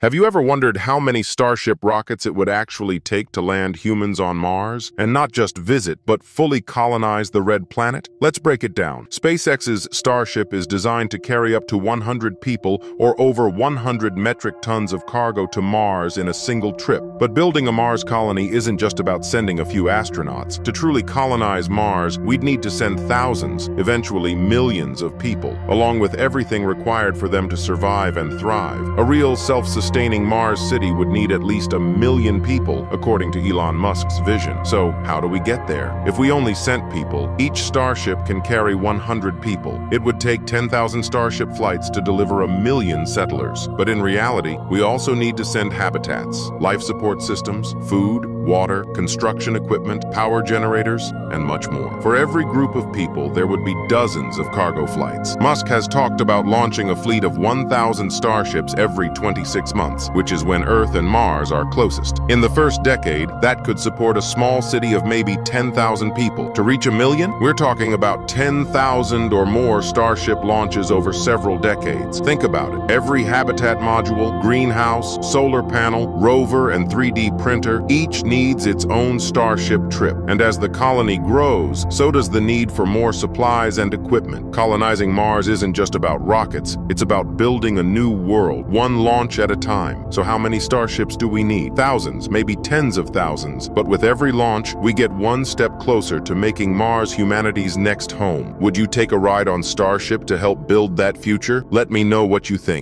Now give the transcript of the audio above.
Have you ever wondered how many Starship rockets it would actually take to land humans on Mars? And not just visit, but fully colonize the Red Planet? Let's break it down. SpaceX's Starship is designed to carry up to 100 people or over 100 metric tons of cargo to Mars in a single trip. But building a Mars colony isn't just about sending a few astronauts. To truly colonize Mars, we'd need to send thousands, eventually millions of people, along with everything required for them to survive and thrive. A real self-sustaining sustaining Mars City would need at least a million people, according to Elon Musk's vision. So how do we get there? If we only sent people, each Starship can carry 100 people. It would take 10,000 Starship flights to deliver a million settlers. But in reality, we also need to send habitats, life support systems, food, water, construction equipment, power generators, and much more. For every group of people, there would be dozens of cargo flights. Musk has talked about launching a fleet of 1,000 starships every 26 months, which is when Earth and Mars are closest. In the first decade, that could support a small city of maybe 10,000 people. To reach a million, we're talking about 10,000 or more Starship launches over several decades. Think about it. Every habitat module, greenhouse, solar panel, rover, and 3D printer, each needs its own Starship trip, and as the colony grows, so does the need for more supplies and equipment. Colonizing Mars isn't just about rockets, it's about building a new world, one launch at a time. So how many Starships do we need? Thousands, maybe tens of thousands. But with every launch, we get one step closer to making Mars humanity's next home. Would you take a ride on Starship to help build that future? Let me know what you think.